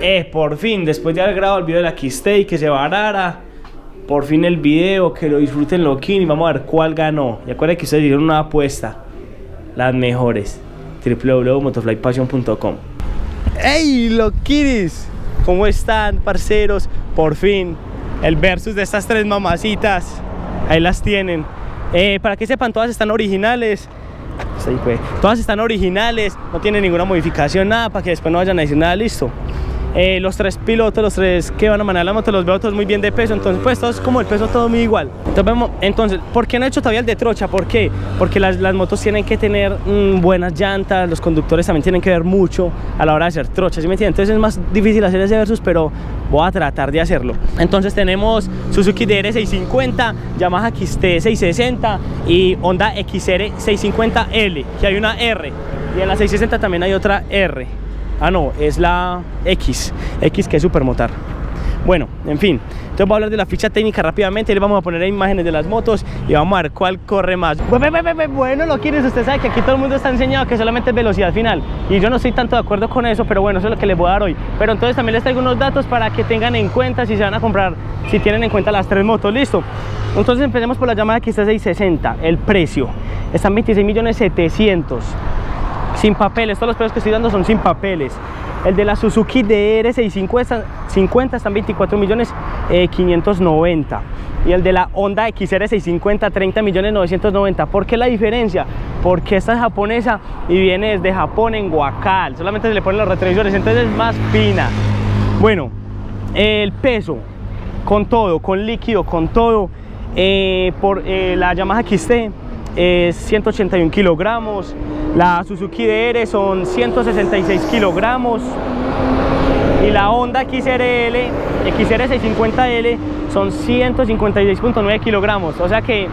Eh, por fin, después de haber grabado el video de la Kistay, que se varara, por fin el video, que lo disfruten loquín y vamos a ver cuál ganó. Y acuérdense que ustedes dieron una apuesta, las mejores, www.motoflypassion.com. ¡Ey, loquinis! ¿Cómo están, parceros? Por fin, el versus de estas tres mamacitas, ahí las tienen. Eh, para que sepan, todas están originales. Sí, pues. Todas están originales, no tienen ninguna modificación, nada, para que después no vayan a decir nada, listo. Eh, los tres pilotos, los tres que van a manejar la moto, los veo todos muy bien de peso, entonces pues todo es como el peso todo muy igual. Entonces, entonces ¿por qué no he hecho todavía el de trocha? ¿Por qué? Porque las, motos tienen que tener mm, buenas llantas, los conductores también tienen que ver mucho a la hora de hacer trocha, ¿sí me entienden? Entonces es más difícil hacer ese versus, pero voy a tratar de hacerlo. Entonces tenemos Suzuki DR650, Yamaha XT660 y Honda XR650L, que hay una R, y en la 660 también hay otra R. Ah, no, es la X, X que es supermotar. Bueno, en fin, entonces voy a hablar de la ficha técnica rápidamente, le vamos a poner imágenes de las motos y vamos a ver cuál corre más. Bueno, lo quieres, usted sabe que aquí todo el mundo está enseñado que solamente es velocidad final y yo no estoy tanto de acuerdo con eso, pero bueno, eso es lo que les voy a dar hoy. Pero entonces también les traigo unos datos para que tengan en cuenta si se van a comprar, si tienen en cuenta las tres motos, listo. Entonces empecemos por la Yamaha XT660, el precio, están 26 millones 700 sin papeles, todos los precios que estoy dando son sin papeles. El de la Suzuki DR650 50 están 24 millones 590 y el de la Honda XR650 30 millones 990. ¿Por qué la diferencia? Porque esta es japonesa y viene desde Japón en Guacal, solamente se le ponen los retrovisores, entonces es más fina. Bueno, el peso con todo, con líquido, con todo, eh, por eh, la Yamaha XT es 181 kilogramos, la Suzuki DR son 166 kilogramos y la Honda XRL, XR650L son 156.9 kilogramos, o sea que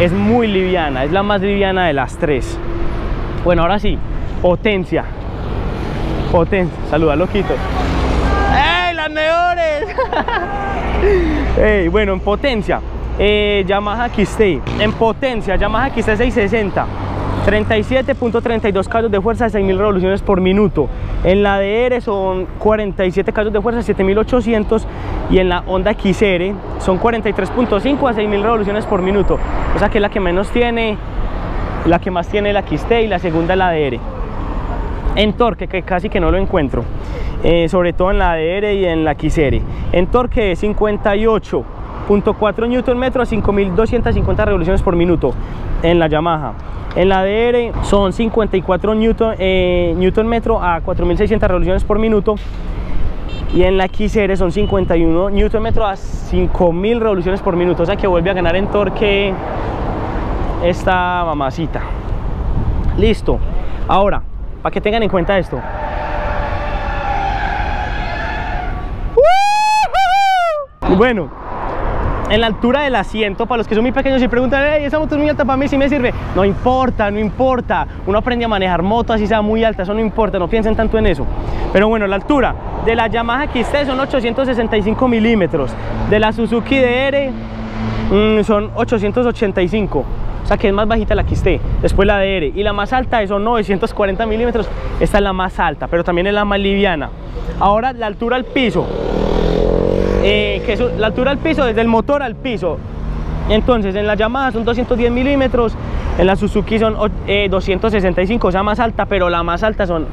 es muy liviana, es la más liviana de las tres. Bueno, ahora sí, potencia. Potencia, saluda loquito. ¡Ey, las mejores! ¡Ey, bueno, en potencia, eh, Yamaha XT en potencia, Yamaha XT 660 37.32 caballos de fuerza, 6.000 revoluciones por minuto. En la DR son 47 caballos de fuerza, 7.800 y en la Honda XR son 43.5 a 6.000 revoluciones por minuto. O sea que es la que menos tiene, la que más tiene la XT y la segunda la DR. En torque, que casi que no lo encuentro, eh, sobre todo en la DR y en la XR. En torque 58 0.4 Nm a 5250 revoluciones por minuto en la Yamaha. En la DR son 54 Newton, eh, Newton metro a 4600 revoluciones por minuto y en la XR son 51 Newton metro a 5000 revoluciones por minuto, o sea que vuelve a ganar en torque esta mamacita. Listo. Ahora, para que tengan en cuenta esto. Bueno, en la altura del asiento, para los que son muy pequeños y preguntan, hey, esa moto es muy alta para mí, si me sirve. No importa, no importa. Uno aprende a manejar moto así sea muy alta, eso no importa, no piensen tanto en eso. Pero bueno, la altura de la Yamaha XT son 865 milímetros, de la Suzuki DR mm, son 885 o sea que es más bajita la XT, después la DR y la más alta son 940 milímetros, esta es la más alta, pero también es la más liviana. Ahora la altura al piso, eh, que es la altura al piso, desde el motor al piso. Entonces, en la Yamaha son 210 milímetros, en la Suzuki son 265, eh, o sea, más alta, pero la más alta son,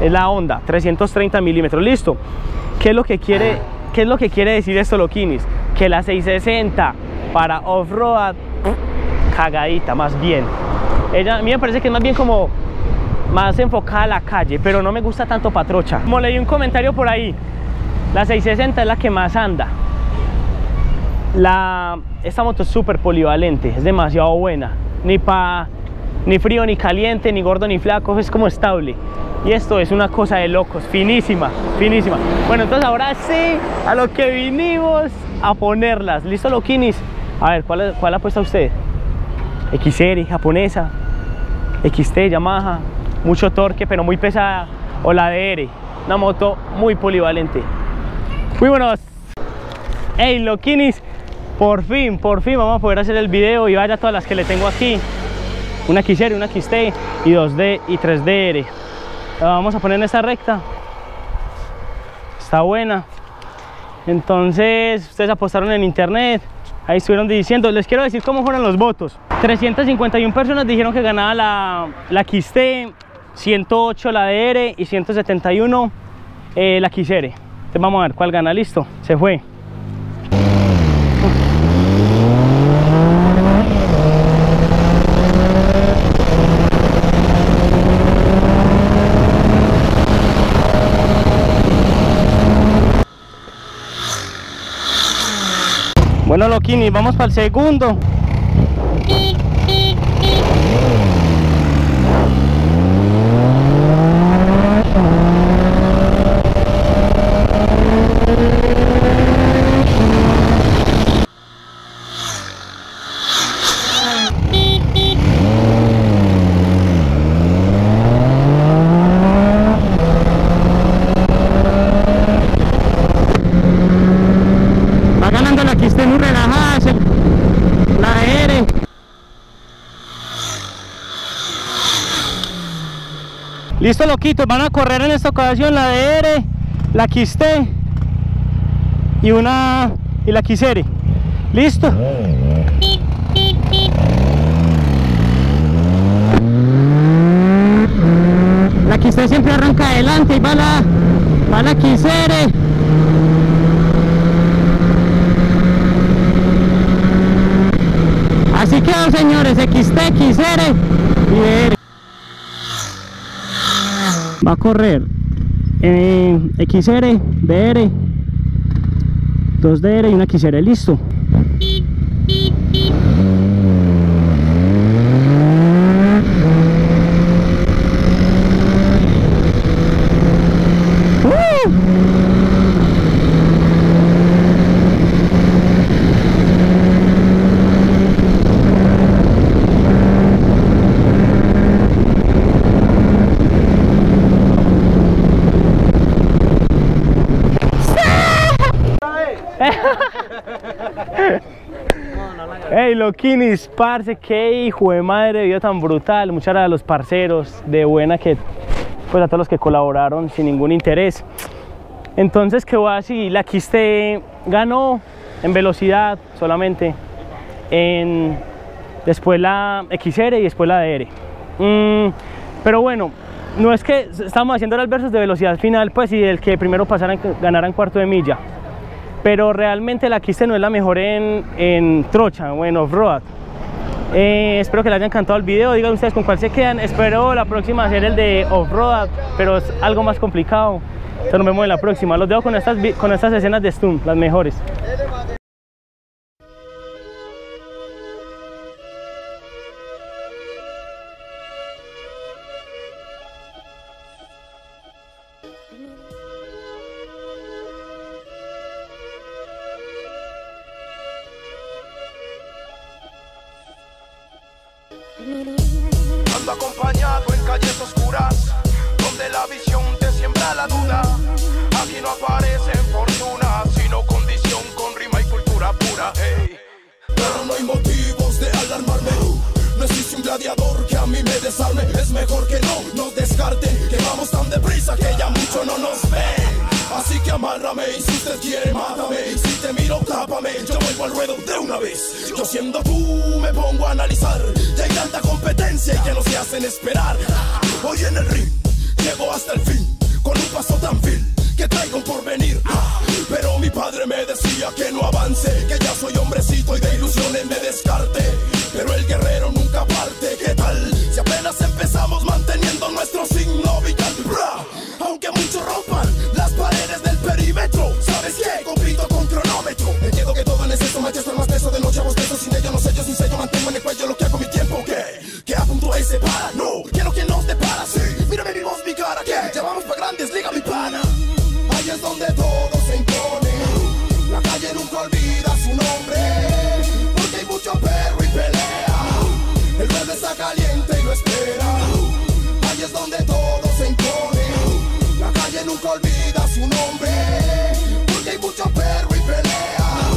es la Honda, 330 milímetros. Listo. ¿Qué es lo que quiere, qué es lo que quiere decir esto, Loquinis? Que la 660 para off-road, cagadita, más bien. A mí me parece que es más bien como más enfocada a la calle, pero no me gusta tanto patrocha. Como leí un comentario por ahí, la 660 es la que más anda. La, esta moto es súper polivalente, es demasiado buena. Ni, pa, ni frío, ni caliente, ni gordo, ni flaco, es como estable. Y esto es una cosa de locos, finísima, finísima. Bueno, entonces ahora sí, a lo que vinimos a ponerlas. ¿Listo, Loquinis? A ver, ¿cuál, cuál apuesta usted? XR, japonesa, XT, Yamaha, mucho torque, pero muy pesada. O la DR, una moto muy polivalente. Muy buenos. Hey, loquinis, por fin, por fin vamos a poder hacer el video y vaya todas las que le tengo aquí. Una XR, una XT y 2D y 3DR. La vamos a poner esta recta. está buena. Entonces, ustedes apostaron en internet, ahí estuvieron diciendo, les quiero decir cómo fueron los votos. 351 personas dijeron que ganaba la, la XT, 108 la DR y 171 eh, la XR. Vamos a ver cuál gana, listo, se fue. Bueno, Loquini, vamos para el segundo. Va ganando la que esté muy relajada, se- la R. Van a correr en esta ocasión la DR, la Quiste y una y la Quisere. Listo. La Quiste siempre arranca adelante y va la, va la Quisere. Así quedó, señores, XT, XR y DR. Va a correr eh, XR, DR, 2DR y una XR, listo. ¡Uh! Hey, loquinis, parce, qué hijo de madre vida tan brutal. Muchas gracias a los parceros de buena que, pues a todos los que colaboraron sin ningún interés. Entonces quedó así, la Quiste ganó en velocidad solamente, en, después la XR y después la DR. Mm, pero bueno, no es que estamos haciendo el versus de velocidad final, pues y el que primero pasara ganara en cuarto de milla pero realmente la Quiste no es la mejor en, en trocha o en off-road. Eh, espero que les haya encantado el video, digan ustedes con cuál se quedan. Espero la próxima hacer el de off-road, pero es algo más complicado. Entonces nos vemos en la próxima. Los dejo con estas, con estas escenas de stunt, las mejores. Acompañado en calles oscuras, donde la visión te siembra la duda. Aquí no aparecen fortuna, sino condición con rima y cultura pura. Pero no hay motivos de alarmarme. No existe un gladiador que a mí me desarme. Es mejor que no nos descarten, que vamos tan deprisa que ya mucho no nos ven. Que amárrame y si usted quiere mátame. Y si te miro tápame. Yo vuelvo al ruedo de una vez. Yo siendo tú me pongo a analizar. Ya hay tanta competencia que no se hacen esperar. Hoy en el ring llego hasta el fin con un paso tan vil que traigo un porvenir. Ah, pero mi padre me decía que no avance que ya soy hombrecito y de ilusiones me descarte. Pero el guerrero nunca parte. ¿qué tal? si apenas empezamos manteniendo nuestro signo su nombre porque hay mucho perro y pelea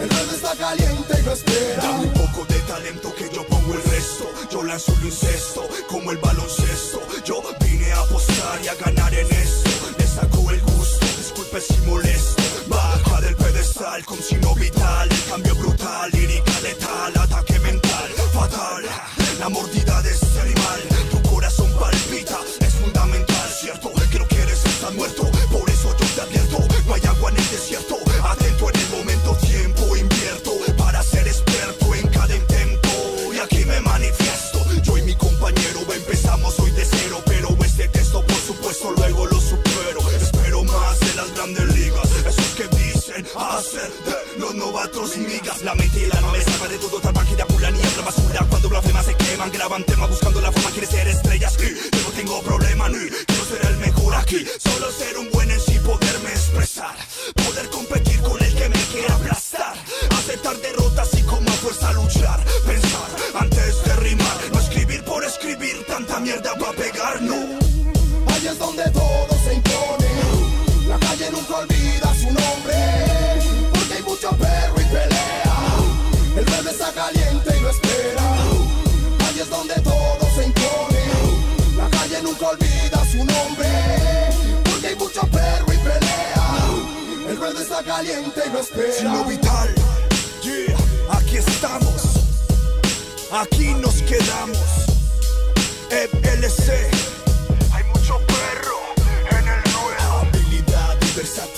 el verde está caliente y lo espera un poco de talento que yo pongo el resto. Yo lanzo un incesto como el baloncesto. Yo vine a apostar y a ganar en esto. Le saco el gusto. Disculpa rompes y molesto. La el alma me salva de todo, tal página pura niebla basura. Cuando blasfemas se queman, graban tema buscando la forma. Quieres ser estrellas y yo no tengo problema ni quiero ser el mejor aquí. Solo ser un buen en sí, poderme expresar, olvida su nombre, porque hay mucho perro y pelea. El verde está caliente y no espera. Sin lo vital, yeah, aquí estamos, aquí nos quedamos. FLC, hay mucho perro en el ruedo. Habilidad y versatilidad.